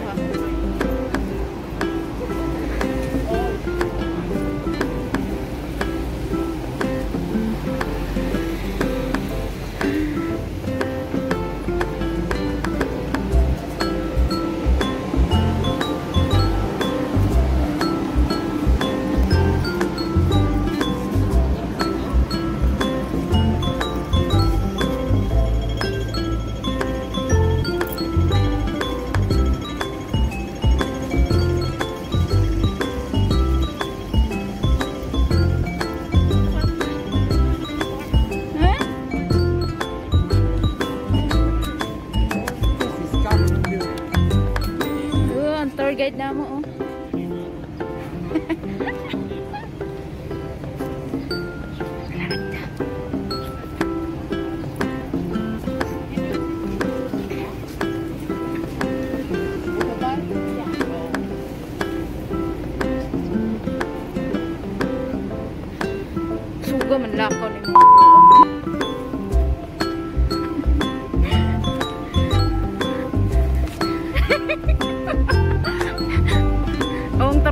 喝。Tour guide na mo, oh. Suga man lakaw ni mo.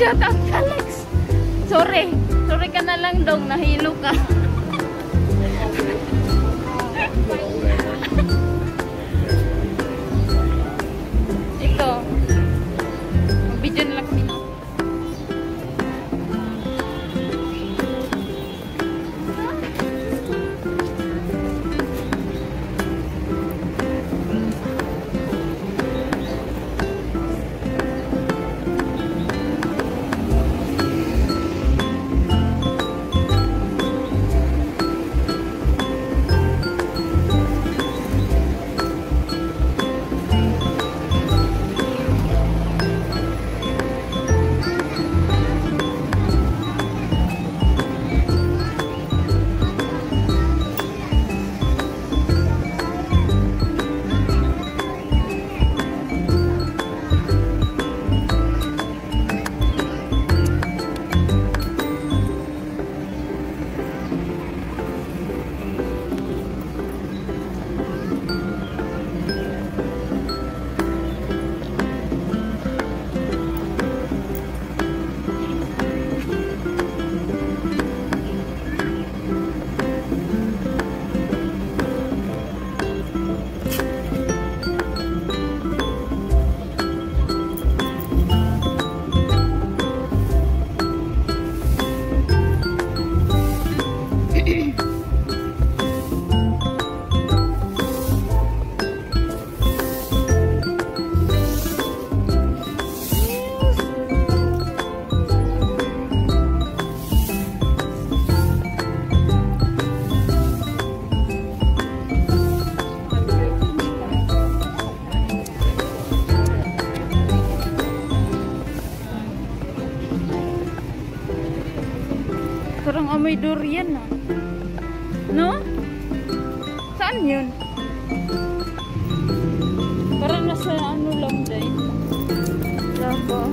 Shut up, Alex! Sorry. Sorry ka na lang dong. Nahilo ka. Parang amoy durian na. No? Saan yun? Parang nasa ano lang din. Labo.